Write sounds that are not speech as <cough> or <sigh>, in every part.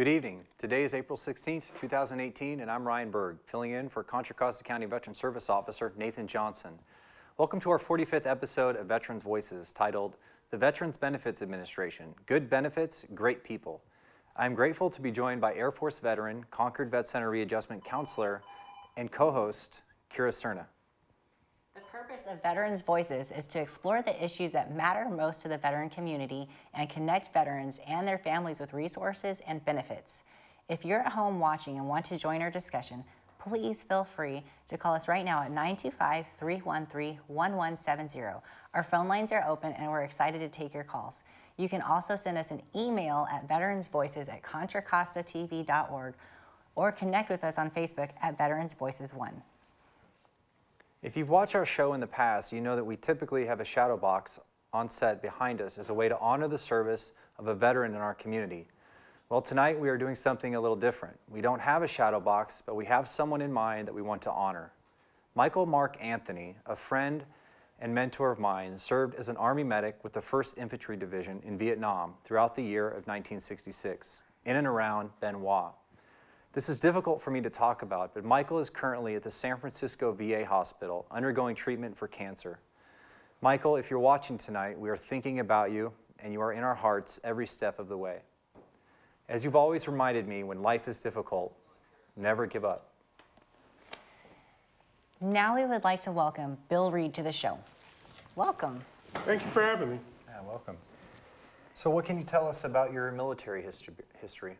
Good evening. Today is April 16th, 2018, and I'm Ryan Berg, filling in for Contra Costa County Veteran Service Officer Nathan Johnson. Welcome to our 45th episode of Veterans Voices titled The Veterans Benefits Administration Good Benefits, Great People. I'm grateful to be joined by Air Force veteran, Concord Vet Center Readjustment Counselor, and co host Kira Serna. The purpose of Veterans Voices is to explore the issues that matter most to the veteran community and connect veterans and their families with resources and benefits. If you're at home watching and want to join our discussion, please feel free to call us right now at 925 313 1170. Our phone lines are open and we're excited to take your calls. You can also send us an email at veteransvoices at contracostatv.org or connect with us on Facebook at Veterans Voices 1. If you've watched our show in the past, you know that we typically have a shadow box on set behind us as a way to honor the service of a veteran in our community. Well, tonight we are doing something a little different. We don't have a shadow box, but we have someone in mind that we want to honor. Michael Mark Anthony, a friend and mentor of mine, served as an Army medic with the 1st Infantry Division in Vietnam throughout the year of 1966, in and around Bien Hoa. This is difficult for me to talk about, but Michael is currently at the San Francisco VA hospital undergoing treatment for cancer. Michael, if you're watching tonight, we are thinking about you and you are in our hearts every step of the way. As you've always reminded me, when life is difficult, never give up. Now we would like to welcome Bill Reed to the show. Welcome. Thank you for having me. Yeah, welcome. So, what can you tell us about your military history?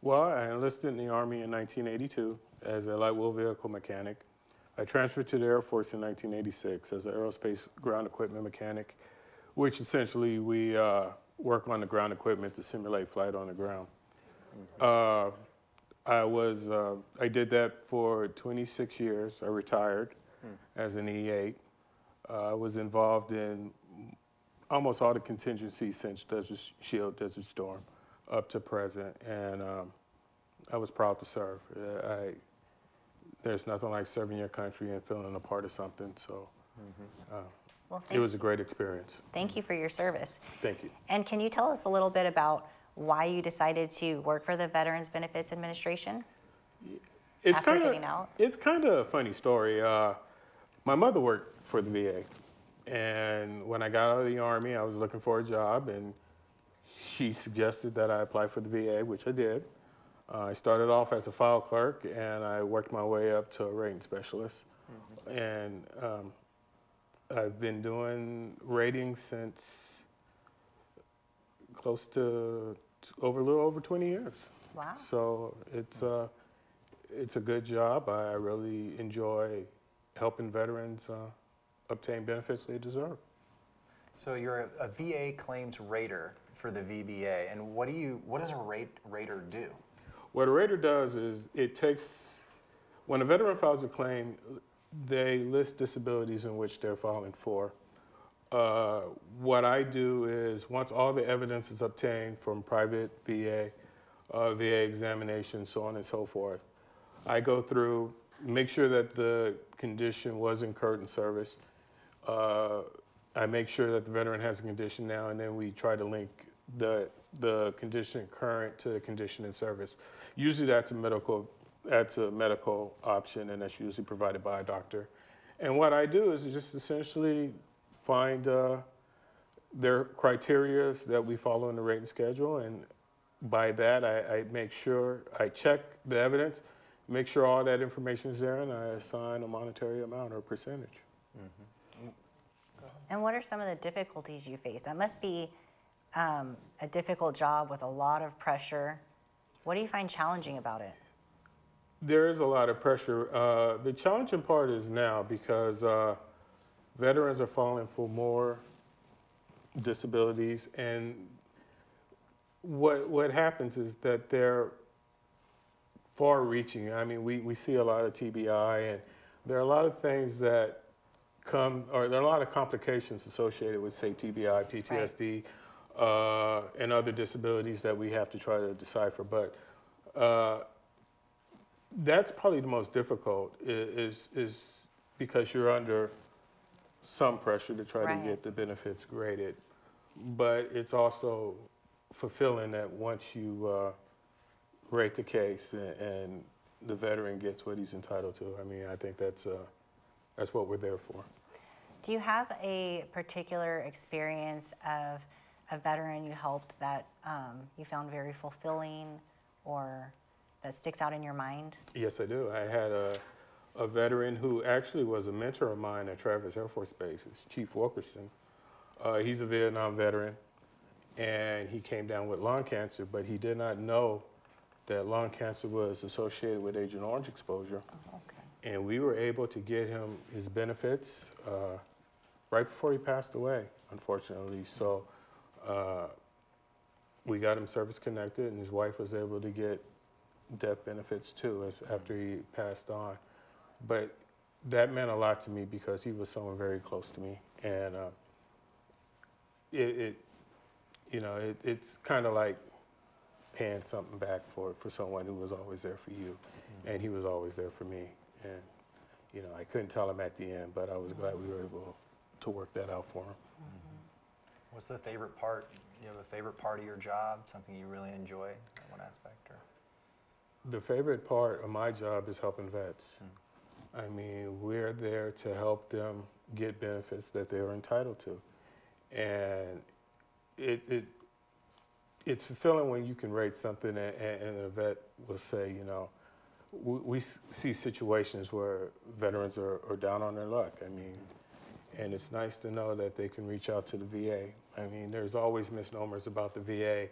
Well, I enlisted in the Army in 1982 as a light wheel vehicle mechanic. I transferred to the Air Force in 1986 as an aerospace ground equipment mechanic, which essentially we uh, work on the ground equipment to simulate flight on the ground. Uh, I was uh, I did that for 26 years. I retired mm. as an E8. Uh, I was involved in almost all the contingencies since Desert Shield, Desert Storm up to present, and um, I was proud to serve. Uh, I, there's nothing like serving your country and feeling a part of something. So mm-hmm. uh, well, it was a great experience. Thank you for your service. Thank you. And can you tell us a little bit about why you decided to work for the Veterans Benefits Administration? It's kind of it's kind of a funny story. Uh, my mother worked for the VA, and when I got out of the army, I was looking for a job and she suggested that I apply for the VA, which I did. Uh, I started off as a file clerk and I worked my way up to a rating specialist. Mm-hmm. And um, I've been doing ratings since close to, over a little over 20 years. Wow. So it's, uh, it's a good job. I really enjoy helping veterans uh, obtain benefits they deserve. So you're a, a VA claims rater for the VBA, and what do you what does a rate, rater do? What a rater does is it takes when a veteran files a claim, they list disabilities in which they're filing for. Uh, what I do is once all the evidence is obtained from private VA, uh, VA examination, so on and so forth, I go through, make sure that the condition was incurred in service. Uh, I make sure that the veteran has a condition now, and then we try to link the the condition current to the condition in service. Usually, that's a medical that's a medical option, and that's usually provided by a doctor. And what I do is just essentially find uh, their criteria that we follow in the rating schedule, and by that, I, I, make sure I check the evidence, make sure all that information is there, and I assign a monetary amount or percentage. Mm-hmm. And what are some of the difficulties you face? That must be um, a difficult job with a lot of pressure. What do you find challenging about it? There is a lot of pressure. Uh, the challenging part is now because uh, veterans are falling for more disabilities, and what what happens is that they're far-reaching. I mean, we, we see a lot of TBI, and there are a lot of things that come, or there are a lot of complications associated with, say, TBI, PTSD. Right uh, and other disabilities that we have to try to decipher. But uh, that's probably the most difficult is, is because you're under some pressure to try right. to get the benefits graded. But it's also fulfilling that once you uh, rate the case and, and the veteran gets what he's entitled to. I mean, I think that's, uh, that's what we're there for. Do you have a particular experience of a veteran you helped that um, you found very fulfilling or that sticks out in your mind? Yes, I do. I had a, a veteran who actually was a mentor of mine at Travis Air Force Base, it's Chief Wilkerson. Uh, he's a Vietnam veteran, and he came down with lung cancer, but he did not know that lung cancer was associated with Agent Orange exposure. Okay. And we were able to get him his benefits uh, right before he passed away, unfortunately. So uh, we got him service connected, and his wife was able to get death benefits too as after he passed on. But that meant a lot to me because he was someone very close to me, and uh, it, it, you know, it, it's kind of like paying something back for for someone who was always there for you, and he was always there for me. And you know, I couldn't tell him at the end, but I was glad we were able to work that out for him. What's the favorite part? You have a favorite part of your job, something you really enjoy one aspect? Or? The favorite part of my job is helping vets. Hmm. I mean, we're there to help them get benefits that they're entitled to. And it, it it's fulfilling when you can rate something and, and a vet will say, you know, we, we see situations where veterans are, are down on their luck. I mean, and it's nice to know that they can reach out to the VA. I mean, there's always misnomers about the VA,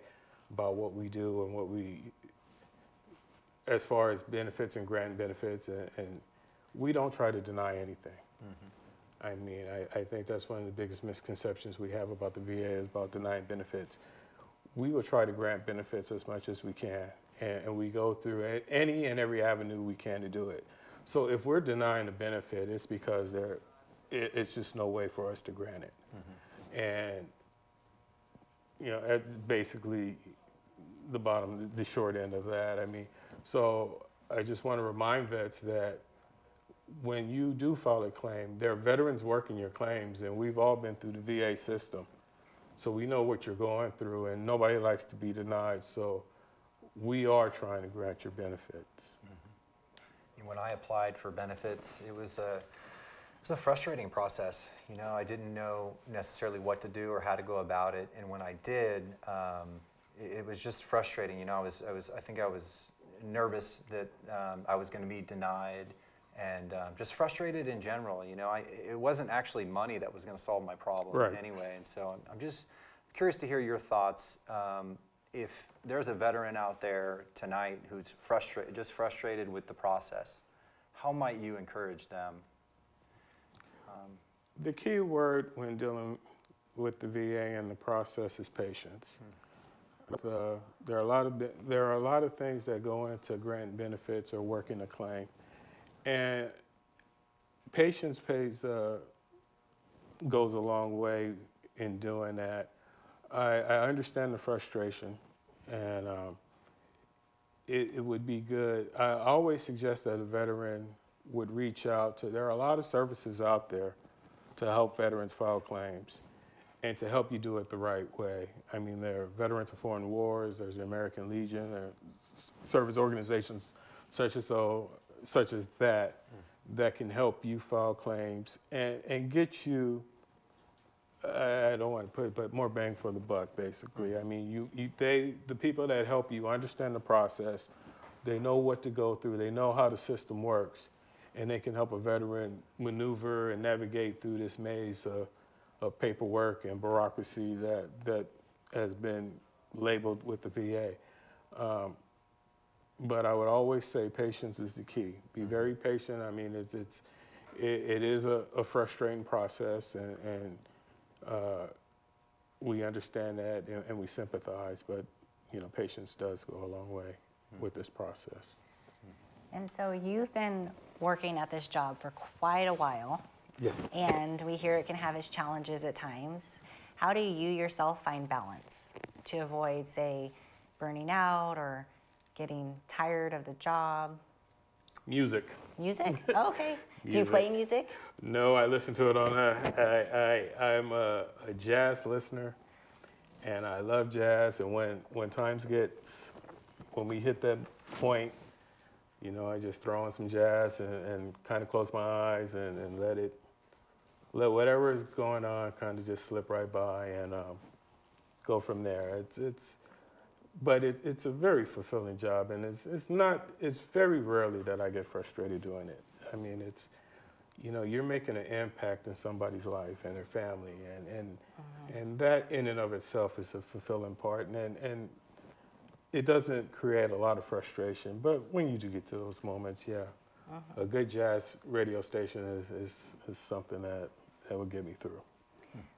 about what we do and what we, as far as benefits and grant benefits, and, and we don't try to deny anything. Mm-hmm. I mean, I, I think that's one of the biggest misconceptions we have about the VA is about denying benefits. We will try to grant benefits as much as we can, and, and we go through a- any and every avenue we can to do it. So if we're denying a benefit, it's because there, it, it's just no way for us to grant it. Mm-hmm. And, you know, basically the bottom, the short end of that. I mean, so I just want to remind vets that when you do file a claim, there are veterans working your claims, and we've all been through the VA system. So we know what you're going through, and nobody likes to be denied. So we are trying to grant your benefits. Mm-hmm. When I applied for benefits, it was a it was a frustrating process. You know, I didn't know necessarily what to do or how to go about it, and when I did, um, it, it was just frustrating. You know, I was I was I think I was nervous that um, I was going to be denied, and um, just frustrated in general. You know, I, it wasn't actually money that was going to solve my problem Right. anyway, and so I'm, I'm just curious to hear your thoughts. Um, if there's a veteran out there tonight who's frustrated, just frustrated with the process, how might you encourage them? The key word when dealing with the VA and the process is patience. The, there are a lot of there are a lot of things that go into granting benefits or working a claim, and patience pays uh, goes a long way in doing that. I, I understand the frustration, and um, it, it would be good. I always suggest that a veteran would reach out to. There are a lot of services out there to help veterans file claims and to help you do it the right way. I mean, there are Veterans of Foreign Wars, there's the American Legion, there are service organizations such as, so, such as that that can help you file claims and, and get you, I don't want to put it, but more bang for the buck, basically. I mean, you, you, they, the people that help you understand the process, they know what to go through, they know how the system works, and they can help a veteran maneuver and navigate through this maze of, of paperwork and bureaucracy that, that has been labeled with the VA. Um, but I would always say patience is the key. Be very patient. I mean, it's, it's it, it is a, a frustrating process, and, and uh, we understand that and, and we sympathize. But you know, patience does go a long way with this process. And so you've been working at this job for quite a while, Yes. and we hear it can have its challenges at times. How do you yourself find balance to avoid, say, burning out or getting tired of the job? Music. Music? <laughs> Okay. Do you play music? No, I listen to it on. I, I I'm a, a jazz listener, and I love jazz. And when when times get when we hit that point, you know, I just throw on some jazz and, and kind of close my eyes and, and let it, let whatever is going on kind of just slip right by and um, go from there. It's, it's, but it, it's a very fulfilling job and it's, it's not, it's very rarely that I get frustrated doing it. I mean, it's, you know, you're making an impact in somebody's life and their family and, and, and that in and of itself is a fulfilling part. And, and, and it doesn't create a lot of frustration, but when you do get to those moments, yeah, a good jazz radio station is, is, is something that, that will get me through.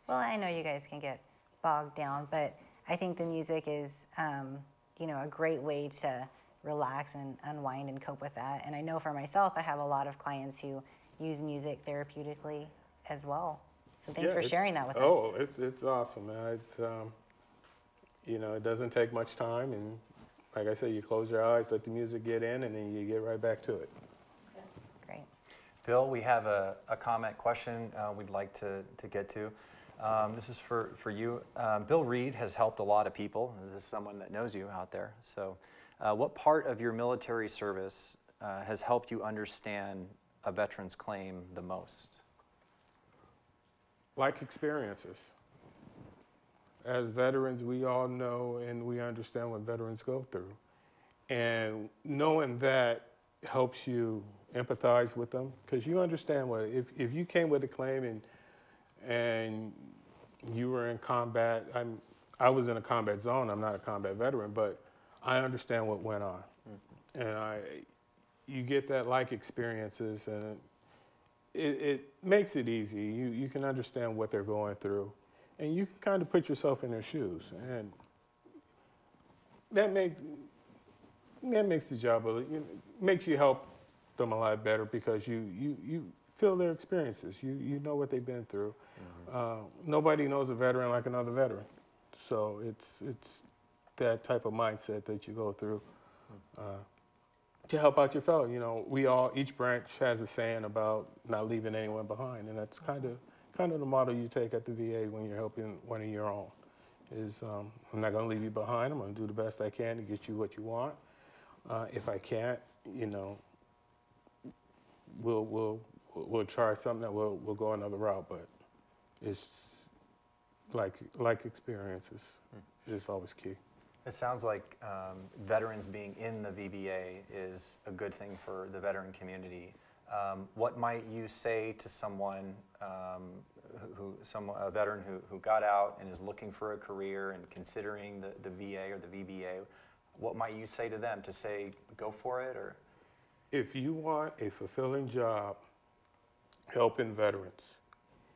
Well, I know you guys can get bogged down, but I think the music is, um, you know, a great way to relax and unwind and cope with that. And I know for myself, I have a lot of clients who use music therapeutically as well. So thanks Yeah, for sharing that with Oh, us. Oh, it's, it's awesome, man. It's, um, you know, it doesn't take much time and like I said, you close your eyes, let the music get in and then you get right back to it. Great. Bill, we have a, a comment question uh, we'd like to, to get to. Um, this is for, for you. Um, Bill Reed has helped a lot of people. This is someone that knows you out there. So, uh, what part of your military service uh, has helped you understand a veteran's claim the most? like experiences. As veterans, we all know and we understand what veterans go through. And knowing that helps you empathize with them because you understand what, if, if you came with a claim and, and you were in combat, I'm, I was in a combat zone, I'm not a combat veteran, but I understand what went on. Mm-hmm. And I, you get that like experiences and it, it makes it easy. You, you can understand what they're going through, and you can kind of put yourself in their shoes, and that makes that makes the job a, you know, makes you help them a lot better because you you you feel their experiences. You you know what they've been through. Uh, nobody knows a veteran like another veteran, so it's it's that type of mindset that you go through. Uh, to help out your fellow. You know, we all each branch has a saying about not leaving anyone behind, and that's kind of kind of the model you take at the VA when you're helping one of your own. Is um, I'm not going to leave you behind. I'm going to do the best I can to get you what you want. Uh, if I can't, you know, we'll we'll we'll try something that we'll we'll go another route. But it's like like experiences is always key. It sounds like um, veterans being in the VBA is a good thing for the veteran community. Um, what might you say to someone um, who, some a veteran who, who got out and is looking for a career and considering the, the VA or the VBA? What might you say to them to say go for it or? if you want a fulfilling job helping veterans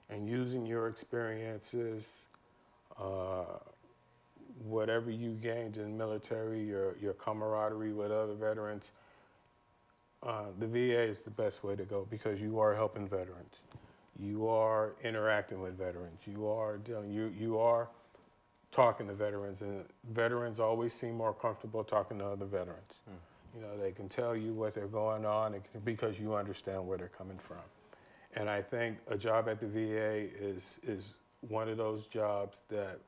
and using your experiences, uh, whatever you gained in military, your, your camaraderie with other veterans, uh, the VA is the best way to go because you are helping veterans. You are interacting with veterans. You are dealing, you, you are talking to veterans, and veterans always seem more comfortable talking to other veterans. You know, they can tell you what they're going on because you understand where they're coming from. And I think a job at the VA is is one of those jobs that,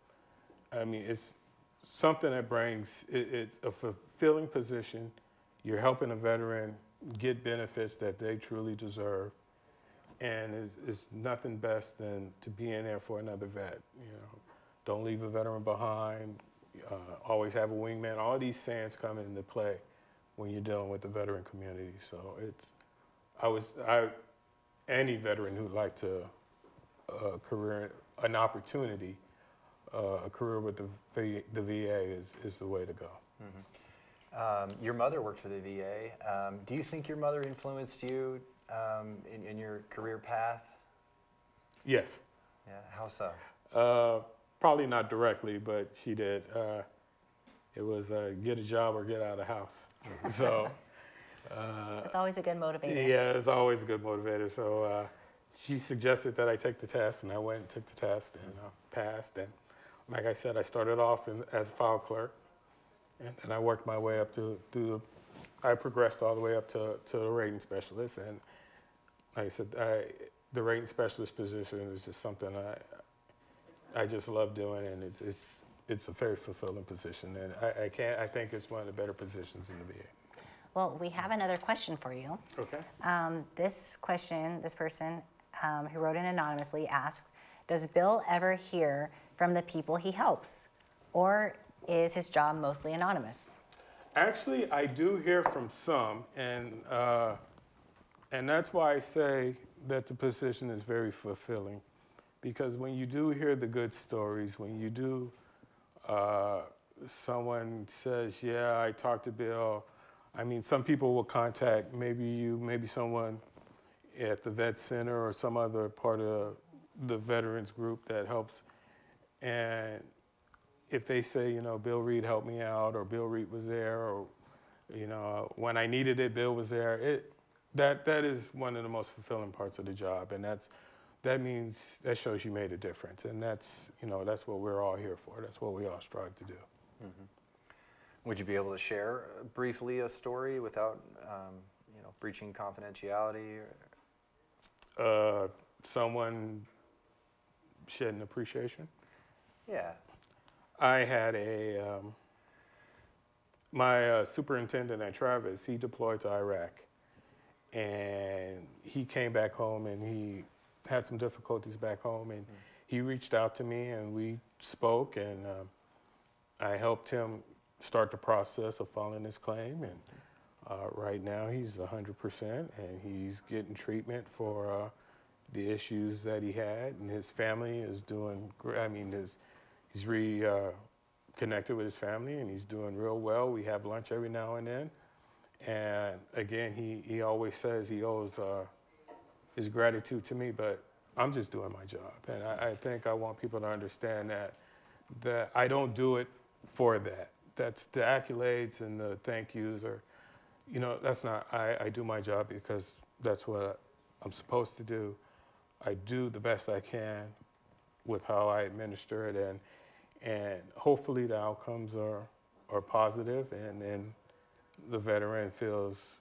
I mean, it's something that brings it, it's a fulfilling position. You're helping a veteran get benefits that they truly deserve, and it's, it's nothing best than to be in there for another vet. You know, don't leave a veteran behind. Uh, always have a wingman. All these sayings come into play when you're dealing with the veteran community. So it's, I was, I, any veteran who'd like to, a career, an opportunity, uh, a career with the the VA is, is the way to go. Um, your mother worked for the VA. Um, do you think your mother influenced you um, in, in your career path? Yes, Yeah, how so? uh, probably not directly, but she did. Uh, it was uh, get a job or get out of the house. <laughs> so, uh, It's always a good motivator. Yeah, it's always a good motivator. So uh, she suggested that I take the test, and I went and took the test and uh, passed. And like I said, I started off in, as a file clerk, and then I worked my way up to through. The, I progressed all the way up to, to the rating specialist, and like I said, I, the rating specialist position is just something I I just love doing, and it's, it's it's a very fulfilling position, and I, I can't. I think it's one of the better positions in the VA. Well, we have another question for you. Okay. Um, this question, this person um, who wrote in anonymously asked, does Bill ever hear from the people he helps? Or is his job mostly anonymous? Actually, I do hear from some, and uh, and that's why I say that the position is very fulfilling, because when you do hear the good stories, when you do, uh, someone says, "Yeah, I talked to Bill." I mean, some people will contact maybe you, maybe someone at the vet center or some other part of the veterans group that helps, and if they say, you know, Bill Reed helped me out, or Bill Reed was there, or, you know, when I needed it, Bill was there. It, that that is one of the most fulfilling parts of the job, and that's that means that shows you made a difference, and that's you know that's what we're all here for. That's what we all strive to do. Would you be able to share uh, briefly a story without, um, you know, breaching confidentiality? Or, Uh, someone shedding appreciation. yeah. I had a um, my uh, superintendent at Travis. He deployed to Iraq, and he came back home and he had some difficulties back home, and he reached out to me and we spoke, and um, I helped him start the process of filing his claim, and uh, right now he's 100% and he's getting treatment for uh, the issues that he had, and his family is doing. I mean, his he's reconnected uh, with his family and he's doing real well. We have lunch every now and then. And again, he, he always says he owes uh, his gratitude to me, but I'm just doing my job. And I, I think I want people to understand that, that I don't do it for that. That's the accolades and the thank yous are, you know, that's not, I, I do my job because that's what I'm supposed to do. I do the best I can with how I administer it, and and hopefully the outcomes are are positive, and then the veteran feels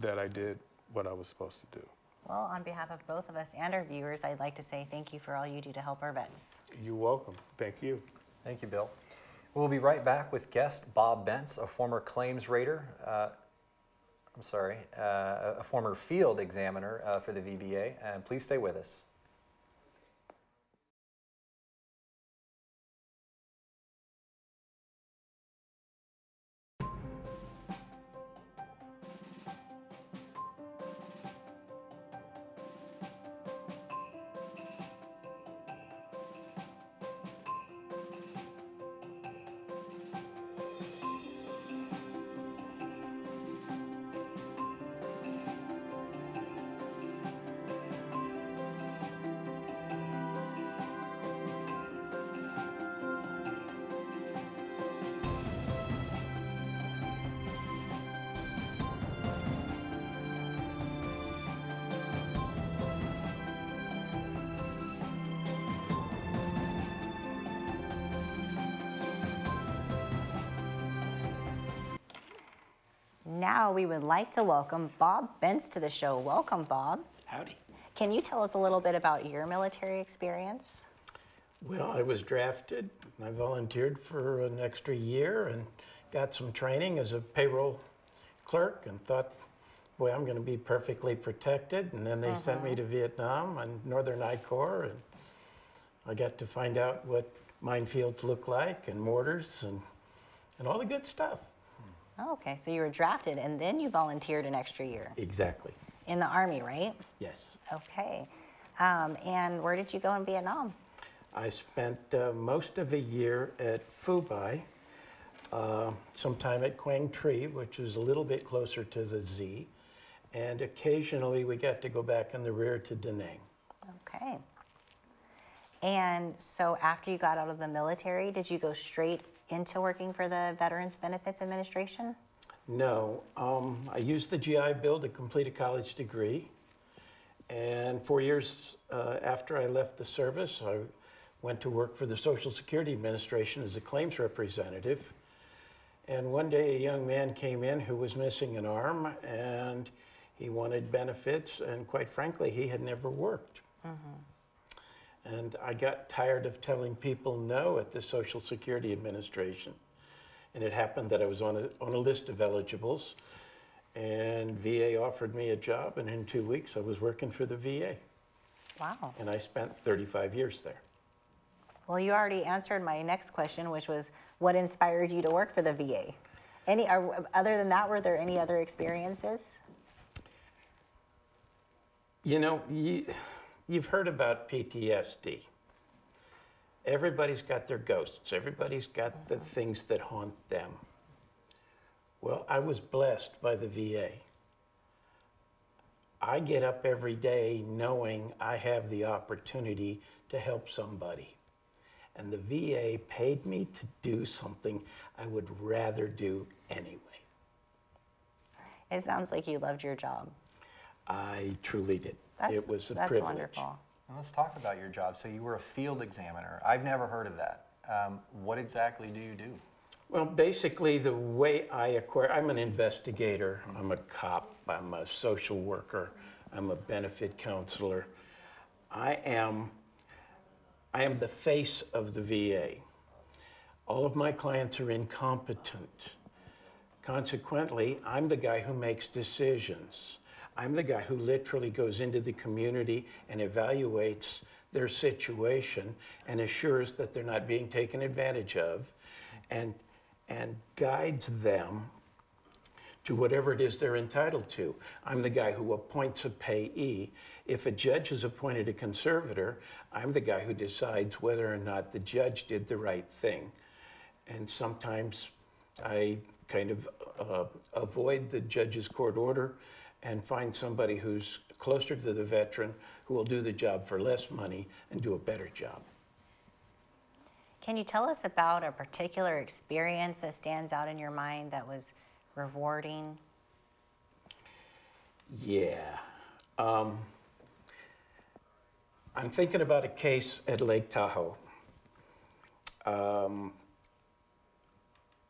that I did what I was supposed to do. Well, on behalf of both of us and our viewers, I'd like to say thank you for all you do to help our vets. You're welcome. Thank you. Thank you, Bill. We'll be right back with guest Bob Bentz, a former claims rater. Uh, I'm sorry, uh, a former field examiner uh, for the VBA, and please stay with us. Now we would like to welcome Bob Bentz to the show. Welcome, Bob. Howdy. Can you tell us a little bit about your military experience? Well, I was drafted. I volunteered for an extra year and got some training as a payroll clerk and thought, boy, I'm going to be perfectly protected. And then they sent me mm-hmm. to Vietnam on Northern I Corps, and I got to find out what minefields look like and mortars and, and all the good stuff. Oh, okay, so you were drafted and then you volunteered an extra year Exactly. in the Army, right? Yes. Okay. Um, and where did you go in Vietnam? I spent uh, most of a year at Phu Bai, uh, some time at Quang Tri, which is a little bit closer to the Z, and occasionally we got to go back in the rear to Da Nang. Okay. And so after you got out of the military, did you go straight into working for the Veterans Benefits Administration? No, um, I used the GI Bill to complete a college degree, and four years uh, after I left the service, I went to work for the Social Security Administration as a claims representative. And one day, a young man came in who was missing an arm, and he wanted benefits, and quite frankly, he had never worked. And I got tired of telling people no at the Social Security Administration. And it happened that I was on a, on a list of eligibles, and VA offered me a job, and in two weeks I was working for the VA. Wow. And I spent 35 years there. Well, you already answered my next question, which was what inspired you to work for the VA? Any, are, other than that, were there any other experiences? You know, you, you've heard about PTSD. Everybody's got their ghosts, everybody's got the mm-hmm. things that haunt them. Well, I was blessed by the VA. I get up every day knowing I have the opportunity to help somebody. And the VA paid me to do something I would rather do anyway. It sounds like you loved your job. I truly did. That's, it was a that's privilege. wonderful. And let's talk about your job. So you were a field examiner. I've never heard of that. Um, what exactly do you do? Well, basically, the way I acquire, I'm an investigator, I'm a cop, I'm a social worker, I'm a benefit counselor. I am, I am the face of the VA. All of my clients are incompetent. Consequently, I'm the guy who makes decisions. I'm the guy who literally goes into the community and evaluates their situation and assures that they're not being taken advantage of and, and guides them to whatever it is they're entitled to. I'm the guy who appoints a payee. If a judge has appointed a conservator, I'm the guy who decides whether or not the judge did the right thing. And sometimes I kind of uh, avoid the judge's court order and find somebody who's closer to the veteran who will do the job for less money and do a better job. Can you tell us about a particular experience that stands out in your mind that was rewarding? Yeah. Um, I'm thinking about a case at Lake Tahoe. Um,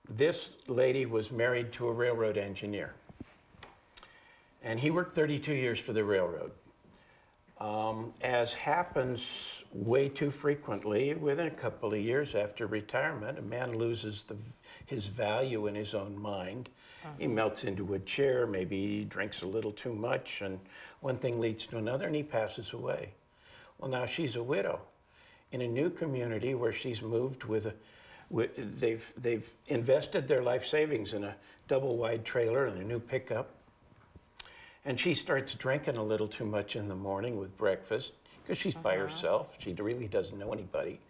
this lady was married to a railroad engineer, and he worked 32 years for the railroad. Um, as happens way too frequently, within a couple of years after retirement, a man loses the, his value in his own mind. He melts into a chair, maybe he drinks a little too much, and one thing leads to another, and he passes away. Well, now she's a widow in a new community where she's moved with a, with, they've, they've invested their life savings in a double wide trailer and a new pickup. And she starts drinking a little too much in the morning with breakfast because she's by herself. She really doesn't know anybody.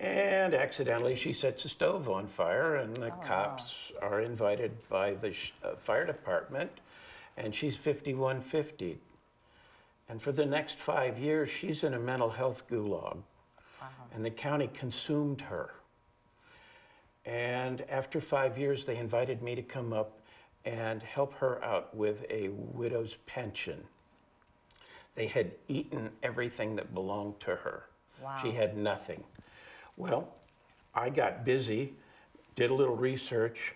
And accidentally, she sets the stove on fire, and the cops are invited by the sh- uh, fire department, and she's 5150. And for the next five years, she's in a mental health gulag, and the county consumed her. And after five years, they invited me to come up and help her out with a widow's pension. They had eaten everything that belonged to her. Wow. She had nothing. Well, I got busy, did a little research,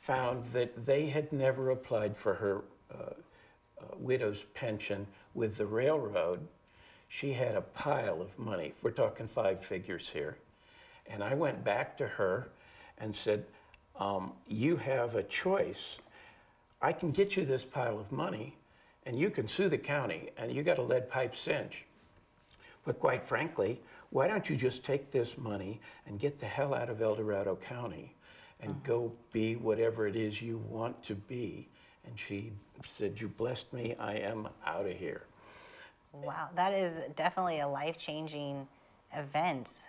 found that they had never applied for her uh, uh, widow's pension with the railroad. She had a pile of money. We're talking five figures here. And I went back to her and said, um, You have a choice. I can get you this pile of money, and you can sue the county, and you got a lead pipe cinch. But quite frankly, why don't you just take this money and get the hell out of El Dorado County and go be whatever it is you want to be? And she said, You blessed me, I am out of here. Wow, that is definitely a life changing event.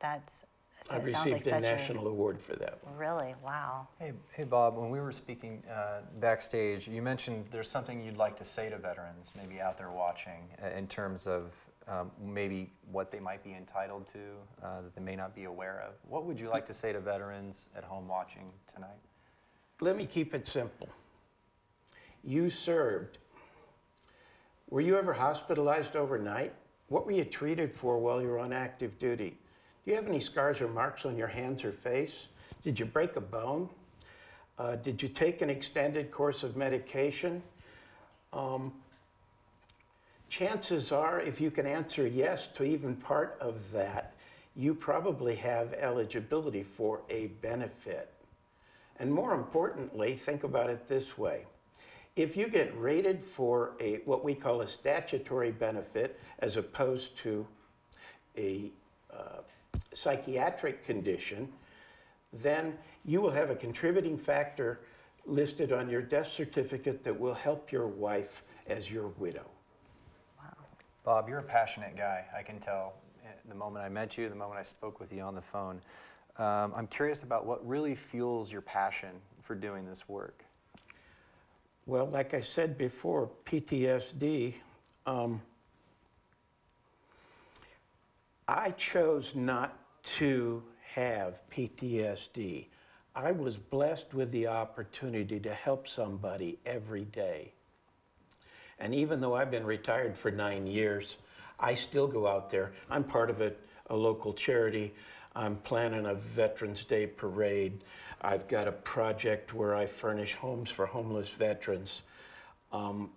That's so I it sounds received like a such national award for that. a really wow. Hey, hey, Bob. When we were speaking uh, backstage, you mentioned there's something you'd like to say to veterans, maybe out there watching, uh, in terms of um, maybe what they might be entitled to uh, that they may not be aware of. What would you like to say to veterans at home watching tonight? Let me keep it simple. You served. Were you ever hospitalized overnight? What were you treated for while you were on active duty? Do you have any scars or marks on your hands or face? Did you break a bone? Uh, did you take an extended course of medication? Um, chances are, if you can answer yes to even part of that, you probably have eligibility for a benefit. And more importantly, think about it this way. If you get rated for a what we call a statutory benefit as opposed to a uh, psychiatric condition, then you will have a contributing factor listed on your death certificate that will help your wife as your widow. Wow. Bob, you're a passionate guy. I can tell the moment I met you, the moment I spoke with you on the phone. Um, I'm curious about what really fuels your passion for doing this work. Well, like I said before, PTSD, um, I chose not to have PTSD. I was blessed with the opportunity to help somebody every day. And even though I've been retired for nine years, I still go out there. I'm part of a, a local charity. I'm planning a Veterans Day parade. I've got a project where I furnish homes for homeless veterans. Um,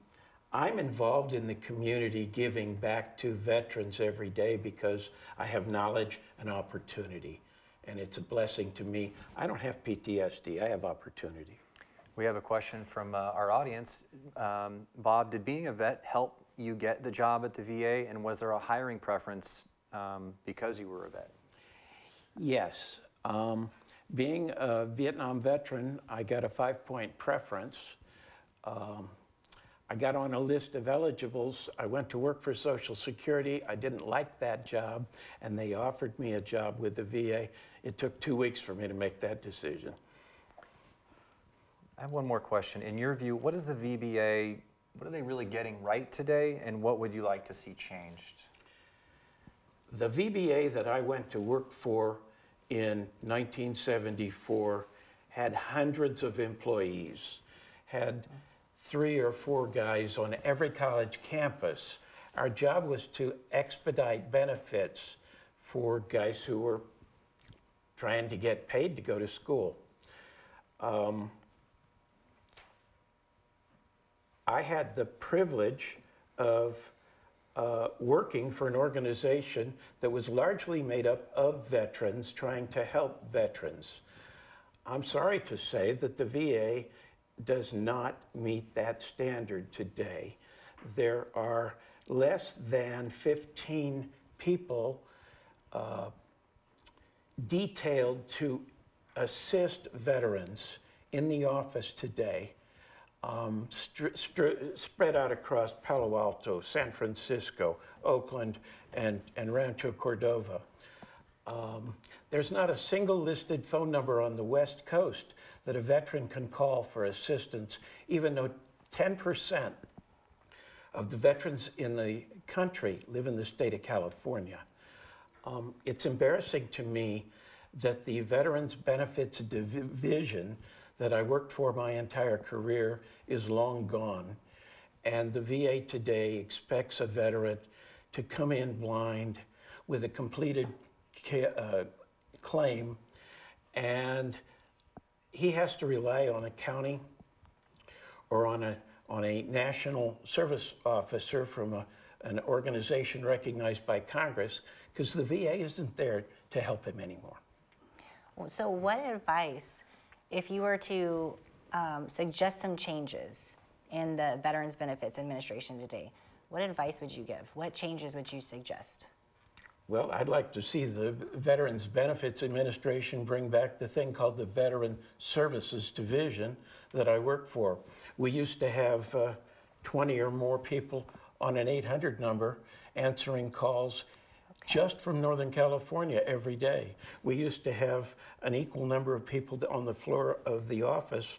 I'm involved in the community giving back to veterans every day because I have knowledge and opportunity. And it's a blessing to me. I don't have PTSD, I have opportunity. We have a question from uh, our audience. Um, Bob, did being a vet help you get the job at the VA, and was there a hiring preference um, because you were a vet? Yes. Um, being a Vietnam veteran, I got a five point preference. I got on a list of eligibles. I went to work for Social Security. I didn't like that job, and they offered me a job with the VA. It took two weeks for me to make that decision. I have one more question. In your view, what is the VBA, what are they really getting right today, and what would you like to see changed? The VBA that I went to work for in 1974 had hundreds of employees, had three or four guys on every college campus. Our job was to expedite benefits for guys who were trying to get paid to go to school. Um, I had the privilege of uh, working for an organization that was largely made up of veterans trying to help veterans. I'm sorry to say that the VA does not meet that standard today. There are less than 15 people uh, detailed to assist veterans in the office today um, spread out across Palo Alto, San Francisco, Oakland, and, and Rancho Cordova. Um, there's not a single listed phone number on the West Coast that a veteran can call for assistance, even though 10% of the veterans in the country live in the state of California. Um, it's embarrassing to me that the Veterans Benefits Division that I worked for my entire career is long gone. And the VA today expects a veteran to come in blind with a completed uh, claim, and he has to rely on a county or on a, on a national service officer from a, an organization recognized by Congress because the VA isn't there to help him anymore. So, what advice if you were to um, suggest some changes in the Veterans Benefits Administration today, what advice would you give? What changes would you suggest? Well, I'd like to see the Veterans Benefits Administration bring back the thing called the Veteran Services Division that I work for. We used to have uh, 20 or more people on an 800 number answering calls just from Northern California every day. We used to have an equal number of people on the floor of the office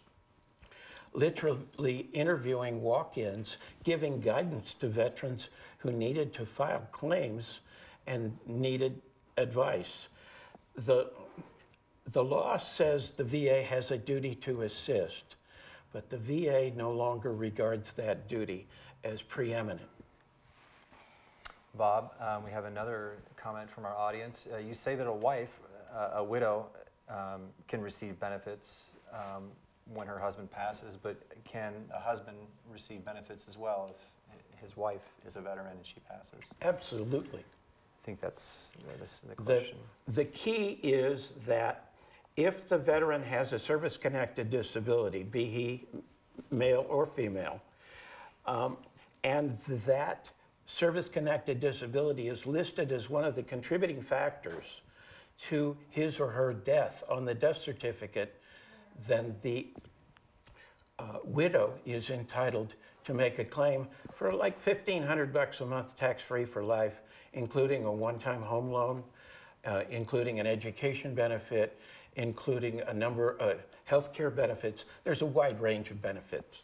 literally interviewing walk-ins, giving guidance to veterans who needed to file claims and needed advice. The, the law says the VA has a duty to assist, but the VA no longer regards that duty as preeminent. Bob, um, we have another comment from our audience. Uh, you say that a wife, uh, a widow, um, can receive benefits um, when her husband passes, but can a husband receive benefits as well if his wife is a veteran and she passes? Absolutely. I think that's, that's the The, the key is that if the veteran has a service-connected disability, be he male or female, um, and that service-connected disability is listed as one of the contributing factors to his or her death on the death certificate, then the uh, widow is entitled to make a claim for like 1500 bucks a month tax-free for life, including a one-time home loan, uh, including an education benefit, including a number of healthcare benefits. There's a wide range of benefits.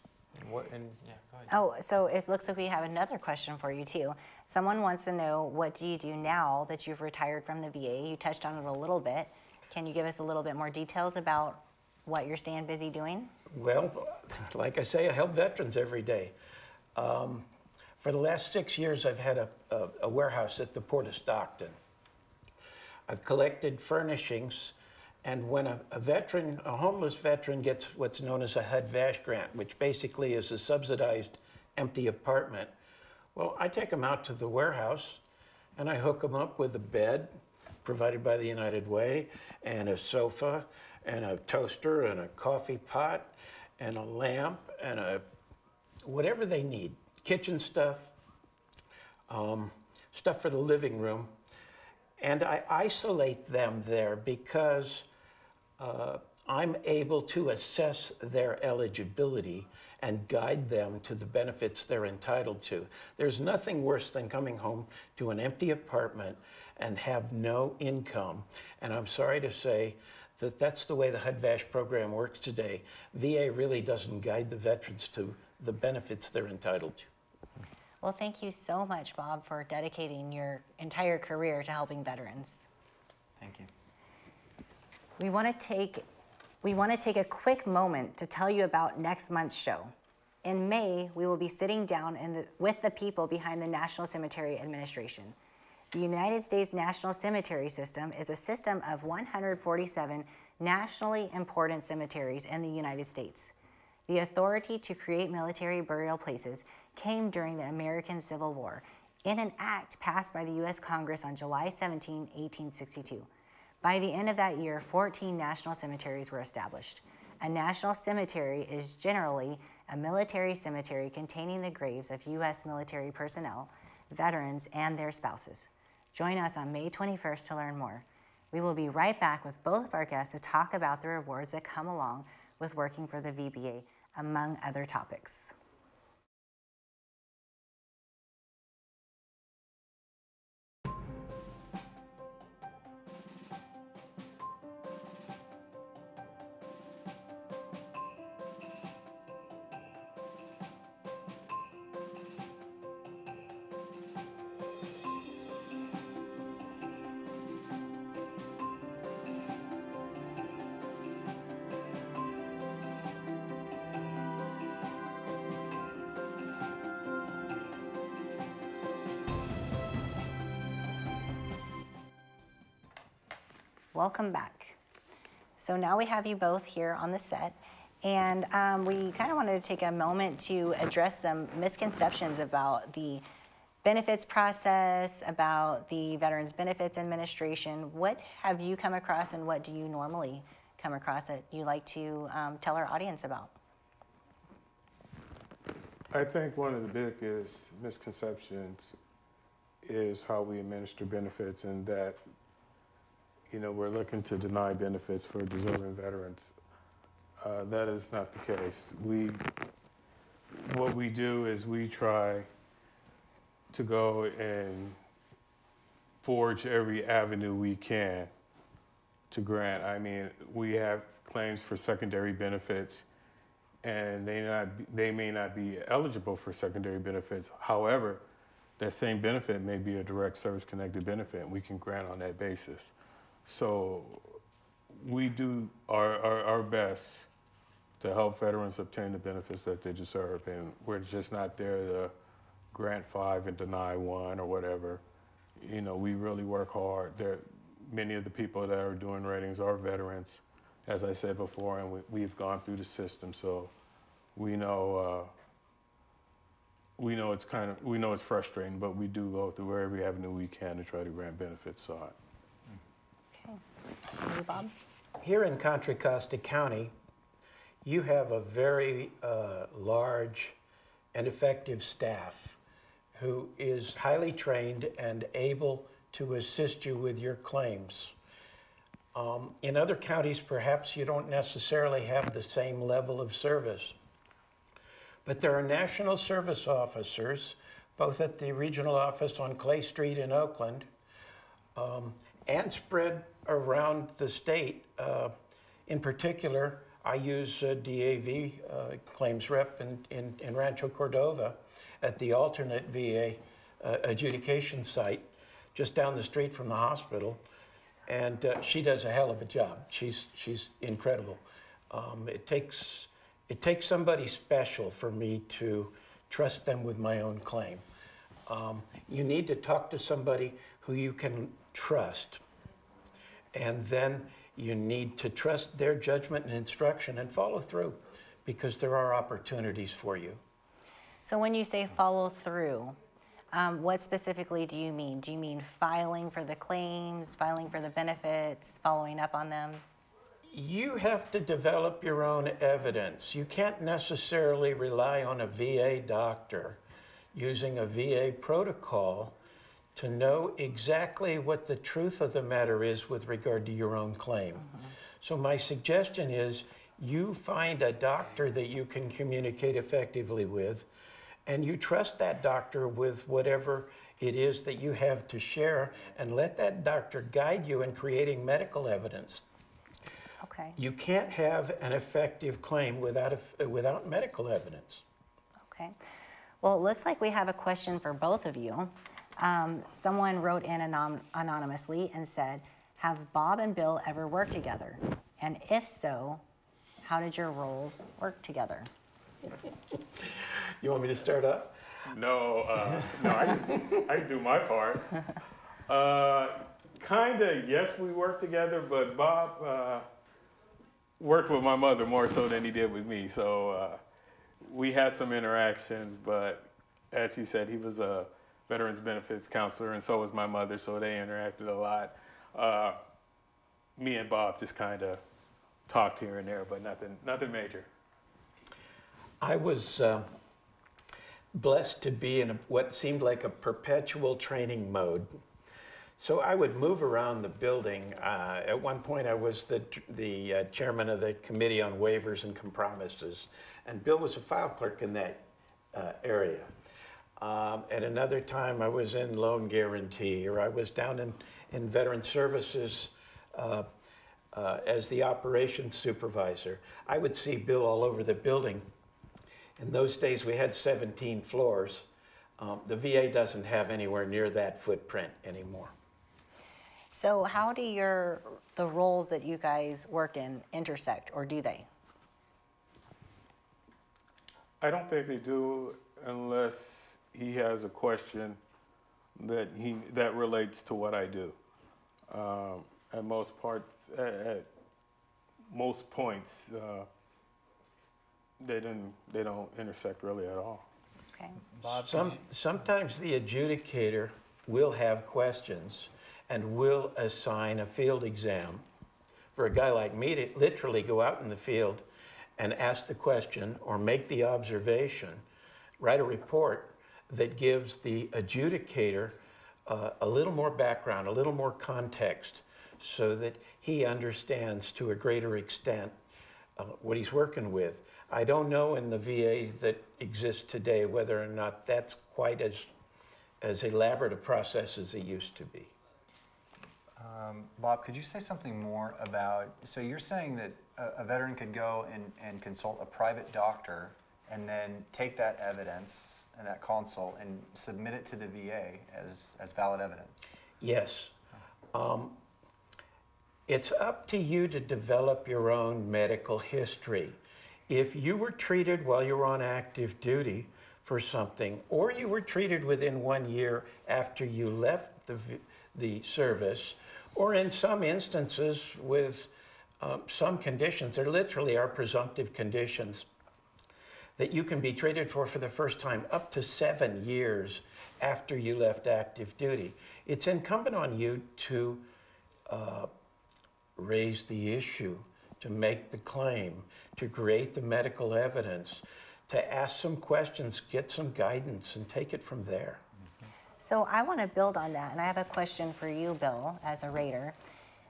What, and, yeah, go ahead. Oh, so it looks like we have another question for you too. Someone wants to know what do you do now that you've retired from the VA? You touched on it a little bit. Can you give us a little bit more details about what you're staying busy doing? Well, like I say, I help veterans every day. Um, for the last six years, I've had a, a, a warehouse at the Port of Stockton. I've collected furnishings, and when a, a veteran, a homeless veteran, gets what's known as a HUD VASH grant, which basically is a subsidized empty apartment, well, I take them out to the warehouse and I hook them up with a bed provided by the United Way, and a sofa, and a toaster, and a coffee pot, and a lamp, and a whatever they need, kitchen stuff, um, stuff for the living room. And I isolate them there because uh, I'm able to assess their eligibility and guide them to the benefits they're entitled to. There's nothing worse than coming home to an empty apartment and have no income. And I'm sorry to say that that's the way the HUD-VASH program works today. VA really doesn't guide the veterans to the benefits they're entitled to. Well, thank you so much, Bob, for dedicating your entire career to helping veterans. Thank you. We want to take we want to take a quick moment to tell you about next month's show. In May, we will be sitting down in the, with the people behind the National Cemetery Administration. The United States National Cemetery System is a system of 147 nationally important cemeteries in the United States. The authority to create military burial places came during the American Civil War in an act passed by the U.S. Congress on July 17, 1862. By the end of that year, 14 national cemeteries were established. A national cemetery is generally a military cemetery containing the graves of U.S. military personnel, veterans, and their spouses. Join us on May 21st to learn more. We will be right back with both of our guests to talk about the rewards that come along with working for the VBA, among other topics. Welcome back. So now we have you both here on the set, and um, we kind of wanted to take a moment to address some misconceptions about the benefits process, about the Veterans Benefits Administration. What have you come across, and what do you normally come across that you like to um, tell our audience about? I think one of the biggest misconceptions is how we administer benefits and that, you know, we're looking to deny benefits for deserving veterans. Uh, that is not the case. We, what we do is we try to go and forge every avenue we can to grant. I mean, we have claims for secondary benefits and they not they may not be eligible for secondary benefits. However, that same benefit may be a direct service connected benefit, and we can grant on that basis. So we do our, our, our best to help veterans obtain the benefits that they deserve, and we're just not there to grant five and deny one or whatever. You know, we really work hard. There, many of the people that are doing ratings are veterans, as I said before, and we, we've gone through the system, so we know uh, we know it's kind of, we know it's frustrating, but we do go through every avenue we can to try to grant benefits sought. Bob? Here in Contra Costa County, you have a very uh, large and effective staff who is highly trained and able to assist you with your claims. Um, in other counties, perhaps you don't necessarily have the same level of service. But there are national service officers, both at the regional office on Clay Street in Oakland um, and spread around the state. Uh, in particular, I use uh, DAV uh, claims rep in, in, in, Rancho Cordova at the alternate VA uh, adjudication site just down the street from the hospital. And uh, she does a hell of a job. She's, she's incredible. Um, it, takes, it takes somebody special for me to trust them with my own claim. Um, you need to talk to somebody who you can trust. And then you need to trust their judgment and instruction and follow through because there are opportunities for you. So, when you say follow through, um, what specifically do you mean? Do you mean filing for the claims, filing for the benefits, following up on them? You have to develop your own evidence. You can't necessarily rely on a VA doctor using a VA protocol to know exactly what the truth of the matter is with regard to your own claim. Mm-hmm. So, my suggestion is you find a doctor that you can communicate effectively with, and you trust that doctor with whatever it is that you have to share, and let that doctor guide you in creating medical evidence. Okay. You can't have an effective claim without, a, without medical evidence. Okay. Well, it looks like we have a question for both of you. Um, someone wrote in anon- anonymously and said, Have Bob and Bill ever worked together? And if so, how did your roles work together? You want me to start up? No, uh, no, I can, I can do my part. Uh, kinda, yes, we worked together, but Bob uh, worked with my mother more so than he did with me. So uh, we had some interactions, but as he said, he was a veterans benefits counselor, and so was my mother, so they interacted a lot. Uh, me and Bob just kind of talked here and there, but nothing, nothing major. I was uh, blessed to be in a, what seemed like a perpetual training mode. So I would move around the building. Uh, at one point, I was the, the uh, chairman of the Committee on Waivers and Compromises, and Bill was a file clerk in that uh, area. Um, at another time, I was in loan guarantee, or I was down in, in veteran services uh, uh, as the operations supervisor. I would see Bill all over the building. In those days, we had 17 floors. Um, the VA doesn't have anywhere near that footprint anymore. So, how do your the roles that you guys work in intersect, or do they? I don't think they do unless he has a question that he that relates to what I do. Um, at most parts, at, at most points, uh, they didn't they don't intersect really at all. Okay. Bob, Some, sometimes the adjudicator will have questions and will assign a field exam for a guy like me to literally go out in the field and ask the question or make the observation, write a report, that gives the adjudicator uh, a little more background, a little more context, so that he understands to a greater extent uh, what he's working with. I don't know in the VA that exists today whether or not that's quite as, as elaborate a process as it used to be. Um, Bob, could you say something more about? So you're saying that a, a veteran could go and, and consult a private doctor and then take that evidence and that consult and submit it to the VA as, as valid evidence? Yes. Um, it's up to you to develop your own medical history. If you were treated while you were on active duty for something, or you were treated within one year after you left the, the service, or in some instances with um, some conditions, there literally are presumptive conditions that you can be treated for for the first time up to seven years after you left active duty. It's incumbent on you to uh, raise the issue, to make the claim, to create the medical evidence, to ask some questions, get some guidance, and take it from there. So I want to build on that, and I have a question for you, Bill, as a rater.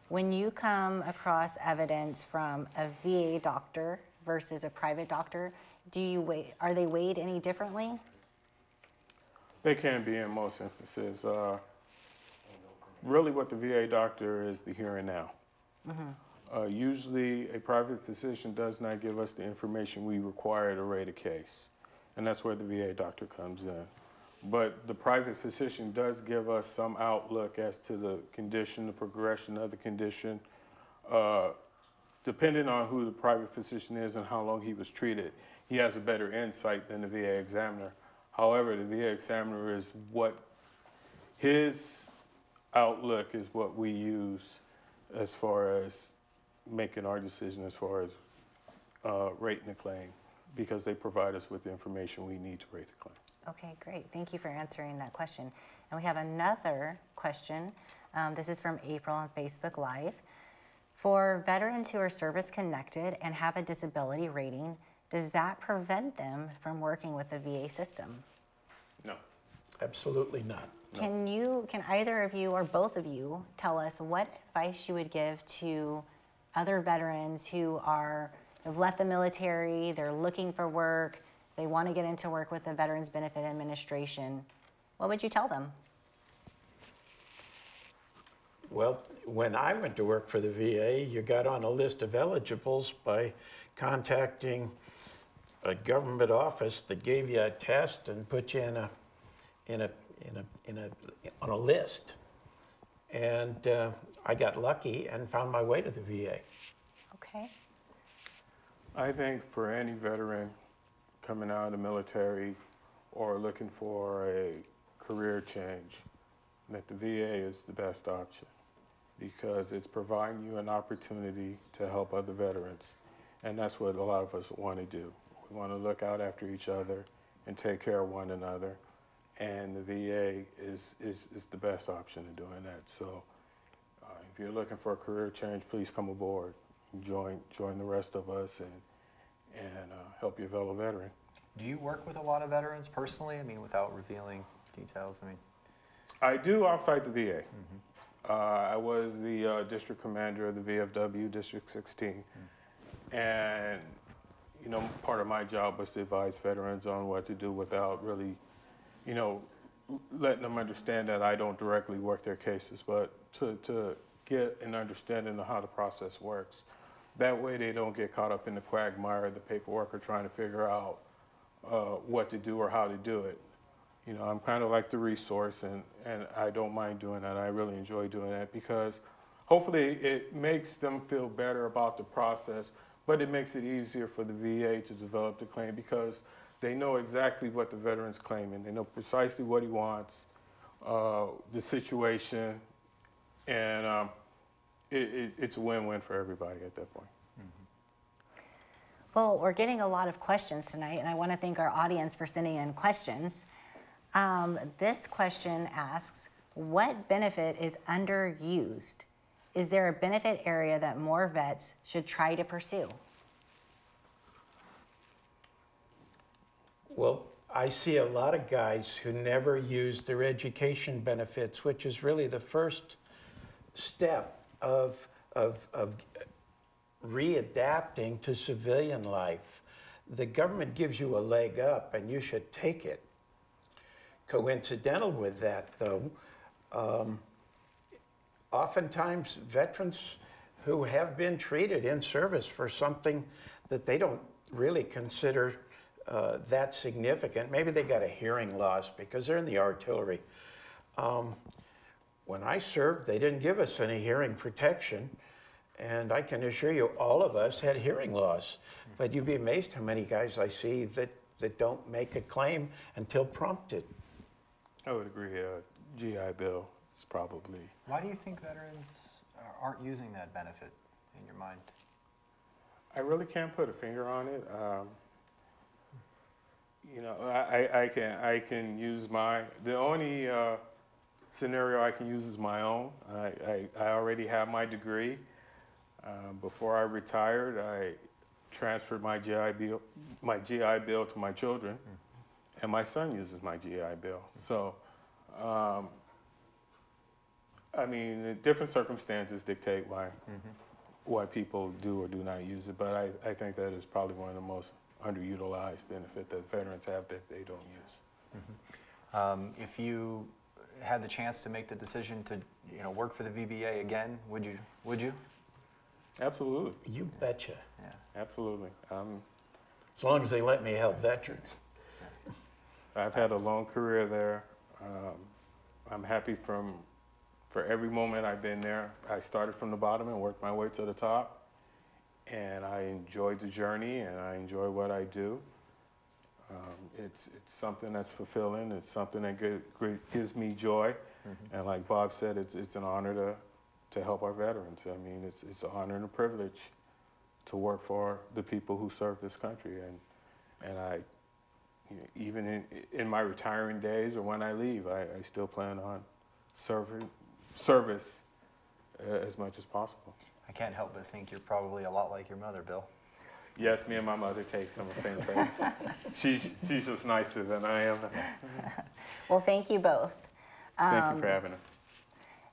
When you come across evidence from a VA doctor versus a private doctor, do you weigh, are they weighed any differently? They can be in most instances. Uh, really, what the VA doctor is the here and now. Uh, usually, a private physician does not give us the information we require to rate a case, and that's where the VA doctor comes in. But the private physician does give us some outlook as to the condition, the progression of the condition. Uh, depending on who the private physician is and how long he was treated, he has a better insight than the VA examiner. However, the VA examiner is what his outlook is what we use as far as making our decision as far as uh, rating the claim because they provide us with the information we need to rate the claim. Okay, great. Thank you for answering that question. And we have another question. Um, this is from April on Facebook Live. For veterans who are service connected and have a disability rating, does that prevent them from working with the VA system? No. Absolutely not. Can you, can either of you or both of you tell us what advice you would give to other veterans who are, have left the military, they're looking for work, they want to get into work with the Veterans Benefit Administration? What would you tell them? Well, when I went to work for the VA, you got on a list of eligibles by contacting a government office that gave you a test and put you in a, in a, in a, in a, on a list. And uh, I got lucky and found my way to the VA. Okay. I think for any veteran coming out of the military or looking for a career change, that the VA is the best option because it's providing you an opportunity to help other veterans. And that's what a lot of us want to do. We want to look out after each other and take care of one another. And the VA is, is, is the best option in doing that. So uh, if you're looking for a career change, please come aboard. Join, join the rest of us and, and uh, help your fellow veteran. Do you work with a lot of veterans personally? I mean, without revealing details. I mean, I do outside the VA. Uh, I was the uh, district commander of the VFW District 16, and you know, part of my job was to advise veterans on what to do without really, you know, letting them understand that I don't directly work their cases, but to, to get an understanding of how the process works. That way, they don't get caught up in the quagmire of the paperwork or trying to figure out uh, what to do or how to do it. You know, I'm kind of like the resource, and, and I don't mind doing that. I really enjoy doing that because hopefully it makes them feel better about the process, but it makes it easier for the VA to develop the claim because they know exactly what the veteran's claiming. They know precisely what he wants, uh, the situation, and um, it, it, it's a win-win for everybody at that point. Well, we're getting a lot of questions tonight, and I want to thank our audience for sending in questions. Um, this question asks What benefit is underused? Is there a benefit area that more vets should try to pursue? Well, I see a lot of guys who never use their education benefits, which is really the first step of, of, of readapting to civilian life. The government gives you a leg up, and you should take it. Coincidental with that, though, um, oftentimes veterans who have been treated in service for something that they don't really consider uh, that significant. Maybe they got a hearing loss because they're in the artillery. Um, when I served, they didn't give us any hearing protection. And I can assure you, all of us had hearing loss. But you'd be amazed how many guys I see that, that don't make a claim until prompted. I would agree. Uh, GI Bill is probably why do you think veterans aren't using that benefit in your mind? I really can't put a finger on it. Um, you know, I, I, I can I can use my the only uh, scenario I can use is my own. I, I, I already have my degree. Um, before I retired, I transferred my GI bill my GI bill to my children, and my son uses my GI bill. So, um, I mean, different circumstances dictate why why people do or do not use it. But I, I think that is probably one of the most underutilized benefit that veterans have that they don't use. Um, if you had the chance to make the decision to, you know, work for the VBA again, would you? Would you? Absolutely, You betcha. Yeah. absolutely. Um, As long as they let me help veterans. I've had a long career there. Um, I'm happy from for every moment I've been there. I started from the bottom and worked my way to the top, and I enjoyed the journey and I enjoy what I do. Um, it's it's something that's fulfilling. It's something that gi- gi- gives me joy, and like Bob said, it's it's an honor to to help our veterans. I mean, it's it's an honor and a privilege to work for the people who serve this country, and and I you know, even in, in my retiring days or when I leave, I, I still plan on serving service uh, as much as possible. I can't help but think you're probably a lot like your mother, Bill. Yes, me and my mother take some of the same traits. <laughs> she's she's just nicer than I am. <laughs> Well, thank you both. Thank you for having us.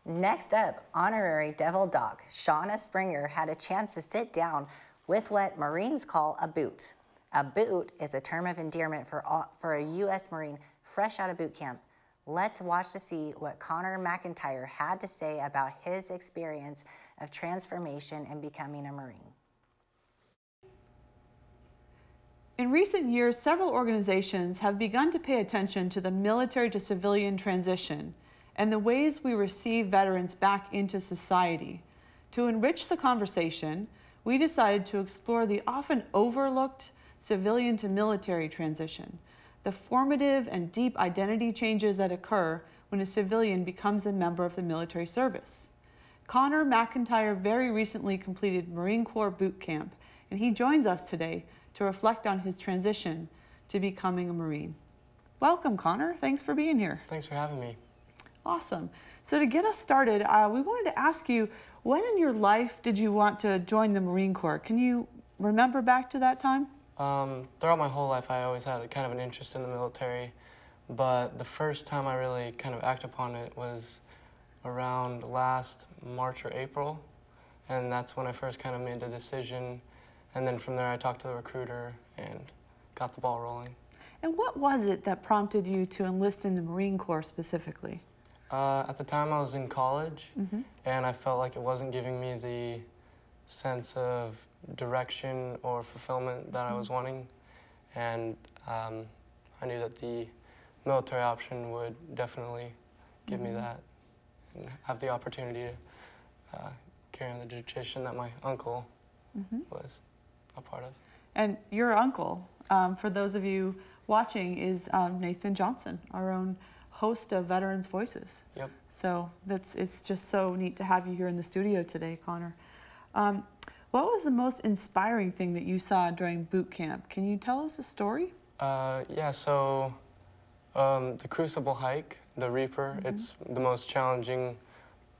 Next up, honorary devil dog Shauna Springer had a chance to sit down with what Marines call a boot. A boot is a term of endearment for, all, for a U.S. Marine fresh out of boot camp. Let's watch to see what Connor McEntire had to say about his experience of transformation and becoming a Marine. In recent years, several organizations have begun to pay attention to the military to civilian transition and the ways we receive veterans back into society. To enrich the conversation, we decided to explore the often overlooked civilian to military transition, the formative and deep identity changes that occur when a civilian becomes a member of the military service. Connor McEntire very recently completed Marine Corps boot camp, and he joins us today to reflect on his transition to becoming a Marine. Welcome, Connor. Thanks for being here. Thanks for having me. Awesome. So, to get us started, uh, we wanted to ask you when in your life did you want to join the Marine Corps? Can you remember back to that time? Um, throughout my whole life, I always had a, kind of an interest in the military, but the first time I really kind of acted upon it was around last March or April, and that's when I first kind of made the decision. And then from there, I talked to the recruiter and got the ball rolling. And what was it that prompted you to enlist in the Marine Corps specifically? Uh, at the time, I was in college, and I felt like it wasn't giving me the sense of direction or fulfillment that I was wanting. And um, I knew that the military option would definitely give me that and have the opportunity to uh, carry on the tradition that my uncle was a part of. And your uncle, um, for those of you watching, is um, Nathan Johnson, our own host of Veterans Voices. Yep. So that's it's just so neat to have you here in the studio today, Connor. Um, what was the most inspiring thing that you saw during boot camp? Can you tell us a story? Uh, yeah, so um, the Crucible hike, the Reaper, it's the most challenging,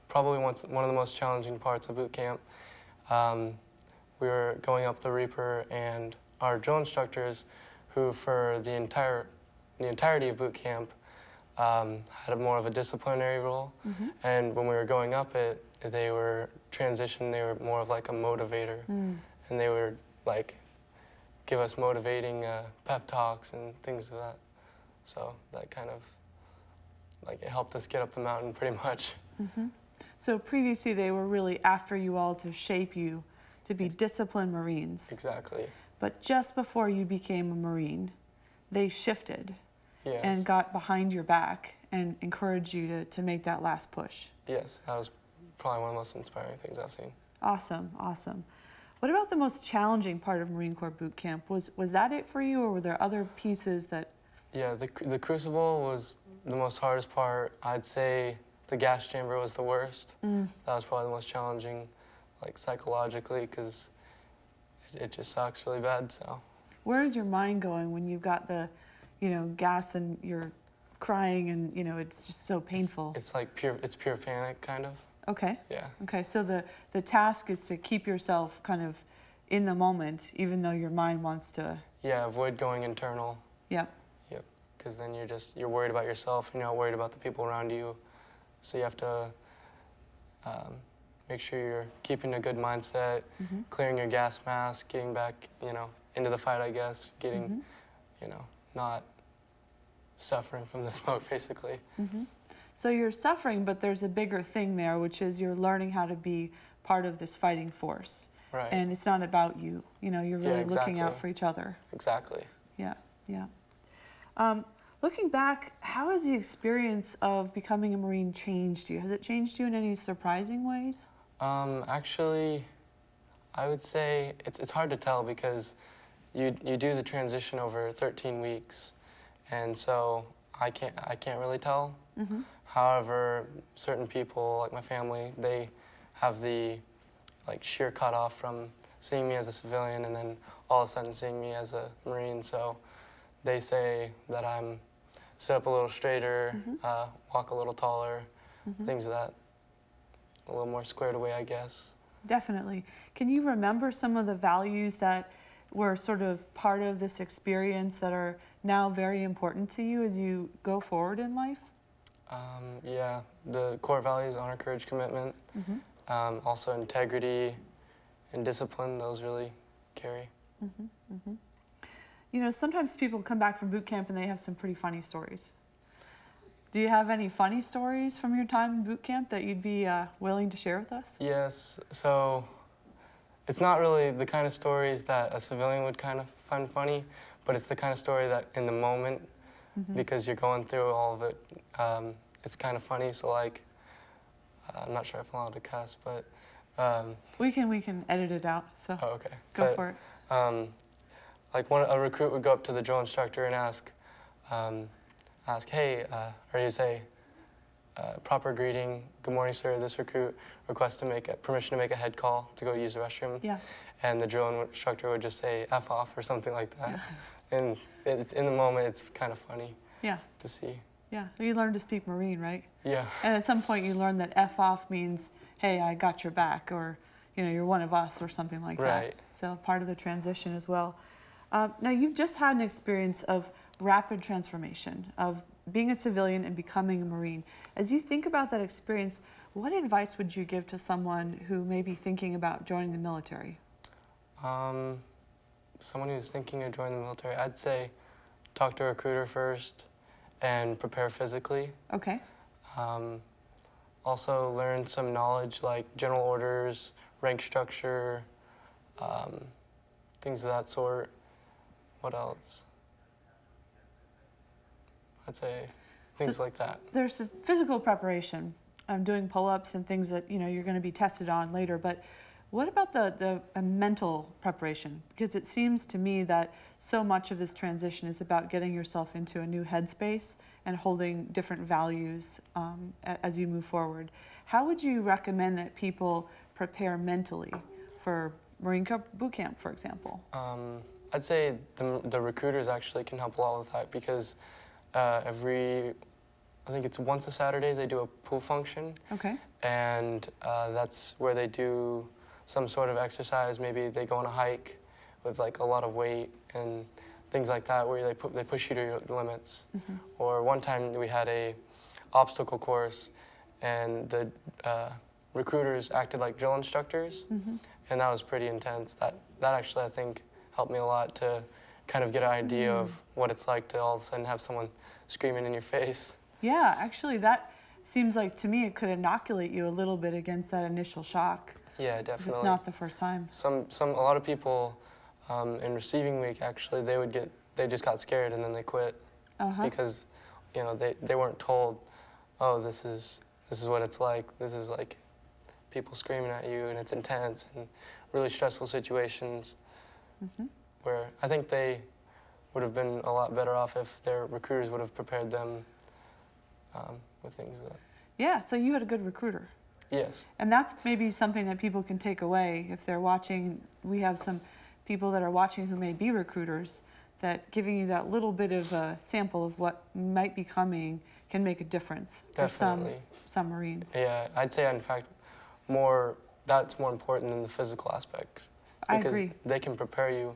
probably once, one of the most challenging parts of boot camp. Um, we were going up the Reaper, and our drill instructors, who for the entire the entirety of boot camp um, had a more of a disciplinary role, and when we were going up it, they were transitioned. They were more of like a motivator, and they were like give us motivating uh, pep talks and things of that. So that kind of like it helped us get up the mountain <laughs> pretty much. So previously they were really after you all to shape you to be disciplined Marines. Exactly. But just before you became a Marine, they shifted Yes. and got behind your back and encouraged you to, to make that last push. yes, that was probably one of the most inspiring things I've seen. Awesome, awesome. What about the most challenging part of Marine Corps boot camp? Was was that it for you, or were there other pieces that? Yeah, the the crucible was the most hardest part. I'd say the gas chamber was the worst. Mm. That was probably the most challenging, like psychologically, because it, it just sucks really bad. So Where is your mind going when you've got the you know, gas and you're crying and, you know, it's just so painful. It's like pure. It's pure panic, kind of. Okay. Yeah. Okay, so the, the task is to keep yourself kind of in the moment, even though your mind wants to, Yeah. Avoid going internal. yeah, Yep. Because then you're just you're worried about yourself. You're not worried about the people around you. So you have to um, make sure you're keeping a good mindset, mm-hmm. clearing your gas mask, getting back, you know, into the fight. I guess getting, mm-hmm. you know, not suffering from the <laughs> smoke, basically. Mm-hmm. So you're suffering, but there's a bigger thing there, which is you're learning how to be part of this fighting force. Right. And it's not about you. You know, you're Yeah, really looking out for each other. exactly. Yeah, yeah. Um, looking back, how has the experience of becoming a Marine changed you? Has it changed you in any surprising ways? Um, actually, I would say it's, it's hard to tell because you, you do the transition over 13 weeks, and so I can't, I can't really tell. However, certain people, like my family, they have the like sheer cutoff from seeing me as a civilian and then all of a sudden seeing me as a Marine. So they say that I'm sit up a little straighter, uh, walk a little taller, things of that, a little more squared away, I guess. Definitely. Can you remember some of the values that were sort of part of this experience that are now very important to you as you go forward in life? Um, yeah, the core values honor, courage, commitment, um, also integrity and discipline, those really carry. You know, sometimes people come back from boot camp and they have some pretty funny stories. Do you have any funny stories from your time in boot camp that you'd be uh, willing to share with us? Yes, so it's not really the kind of stories that a civilian would kind of find funny, but it's the kind of story that in the moment, because you're going through all of it, um, it's kind of funny. So, like, uh, I'm not sure if I'm allowed to cuss, but um, We can we can edit it out. So oh, okay. go But, for it. Um, like one, a recruit would go up to the drill instructor and ask, um, ask, hey, uh, or you say, uh, proper greeting, good morning, sir. This recruit requests to make a, permission to make a head call to go use the restroom. Yeah. And the drill instructor would just say f off or something like that. yeah. And it's in the moment, it's kind of funny Yeah. to see. Yeah. You learn to speak Marine, right? Yeah. And at some point you learn that F off means, hey, I got your back, or, you know, you're one of us, or something like that. Right. So part of the transition as well. Uh, now, you've just had an experience of rapid transformation, of being a civilian and becoming a Marine. As you think about that experience, what advice would you give to someone who may be thinking about joining the military? Um, someone who's thinking of joining the military, I'd say talk to a recruiter first and prepare physically. Okay. Um, also learn some knowledge like general orders, rank structure, um, things of that sort. What else? I'd say things So- like that. there's a physical preparation. I'm doing pull-ups and things that you know you're going to be tested on later. But what about the the uh, mental preparation? Because it seems to me that so much of this transition is about getting yourself into a new headspace and holding different values um, as you move forward. How would you recommend that people prepare mentally for Marine Corps boot camp, for example? Um, I'd say the, the recruiters actually can help a lot with that because uh, every, I think it's once a Saturday, they do a pool function. Okay. and uh, that's where they do some sort of exercise. Maybe they go on a hike with like a lot of weight and things like that, where they put they push you to your limits. Mm-hmm. Or one time we had a obstacle course, and the uh, recruiters acted like drill instructors, mm-hmm. and that was pretty intense. That that actually I think helped me a lot to kind of get an idea mm. of what it's like to all of a sudden have someone screaming in your face. Yeah, actually, that seems like to me it could inoculate you a little bit against that initial shock. Yeah, definitely. it's not the first time. Some, some, a lot of people um, in receiving week actually they would get, they just got scared and then they quit Uh-huh. because, you know, they, they weren't told, oh, this is, this is what it's like. This is like people screaming at you and it's intense and really stressful situations where I think they would have been a lot better off if their recruiters would have prepared them um, with things that, Yeah, so you had a good recruiter. Yes, And that's maybe something that people can take away if they're watching. We have some people that are watching who may be recruiters that giving you that little bit of a sample of what might be coming can make a difference for some some Marines. Yeah, I'd say in fact more that's more important than the physical aspect. I Because they can prepare you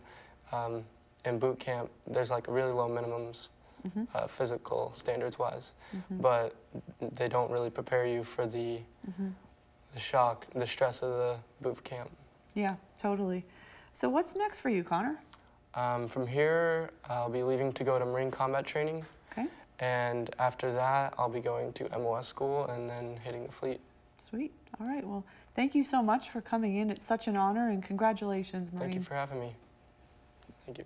um, in boot camp. There's like really low minimums, Mm-hmm. uh, physical standards wise, but they don't really prepare you for the Mm-hmm. The shock, the stress of the boot camp. Yeah, totally. So what's next for you, Connor? Um, from here, I'll be leaving to go to Marine combat training, Okay, and after that, I'll be going to MOS school and then hitting the fleet. sweet. All right. Well, thank you so much for coming in. It's such an honor, and congratulations, Marine. Thank you for having me. Thank you.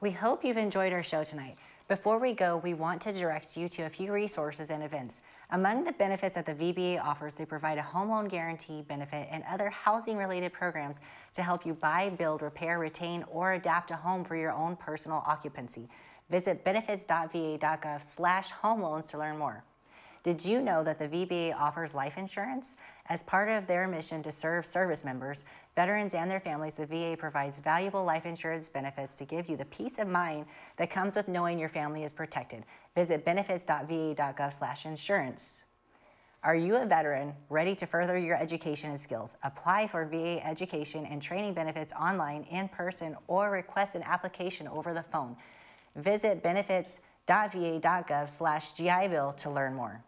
We hope you've enjoyed our show tonight. Before we go, we want to direct you to a few resources and events. Among the benefits that the VBA offers, they provide a home loan guarantee benefit and other housing related programs to help you buy, build, repair, retain, or adapt a home for your own personal occupancy. Visit benefits.va.gov slash home loans to learn more. Did you know that the VBA offers life insurance? As part of their mission to serve service members, veterans, and their families, the VA provides valuable life insurance benefits to give you the peace of mind that comes with knowing your family is protected. Visit benefits.va.gov/insurance. Are you a veteran ready to further your education and skills? Apply for VA education and training benefits online, in person, or request an application over the phone. Visit benefits.va.gov/GIBill to learn more.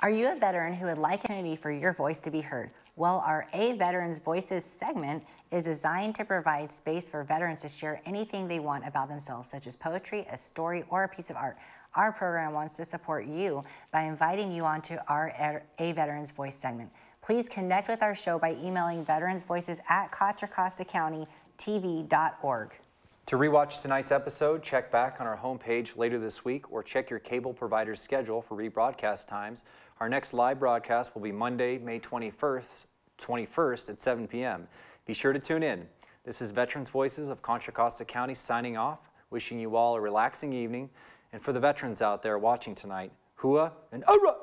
Are you a veteran who would like an opportunity for your voice to be heard? Well, our A Veterans Voices segment is designed to provide space for veterans to share anything they want about themselves, such as poetry, a story, or a piece of art. Our program wants to support you by inviting you onto our A Veterans Voice segment. Please connect with our show by emailing veteransvoices at contracostacountytv.org. To rewatch tonight's episode, check back on our homepage later this week or check your cable provider's schedule for rebroadcast times. Our next live broadcast will be Monday, May 21st, 21st at 7 p.m. Be sure to tune in. This is Veterans Voices of Contra Costa County signing off, wishing you all a relaxing evening. And for the veterans out there watching tonight, hooah and oorah!